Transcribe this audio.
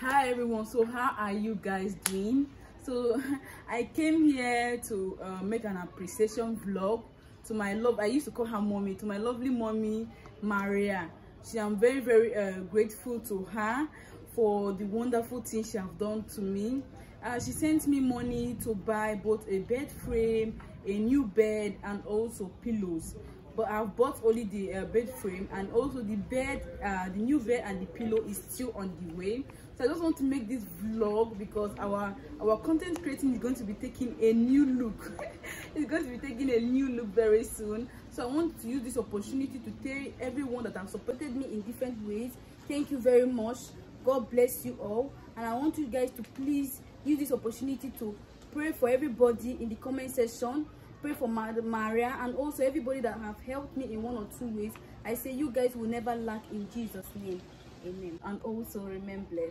hi everyone. So how are you guys doing? So i came here to uh, make an appreciation vlog to my love i used to call her mommy to my lovely mommy maria. She i'm very very uh, grateful to her for the wonderful things she have done to me. Uh, she sent me money to buy both a bed frame a new bed and also pillows but I've bought only the uh, bed frame and also the bed, uh, the new bed and the pillow is still on the way. So I just want to make this vlog because our our content creating is going to be taking a new look. it's going to be taking a new look very soon. So I want to use this opportunity to tell everyone that have supported me in different ways. Thank you very much. God bless you all. And I want you guys to please use this opportunity to pray for everybody in the comment section pray for Maria and also everybody that have helped me in one or two ways. I say you guys will never lack in Jesus' name. Amen. And also remember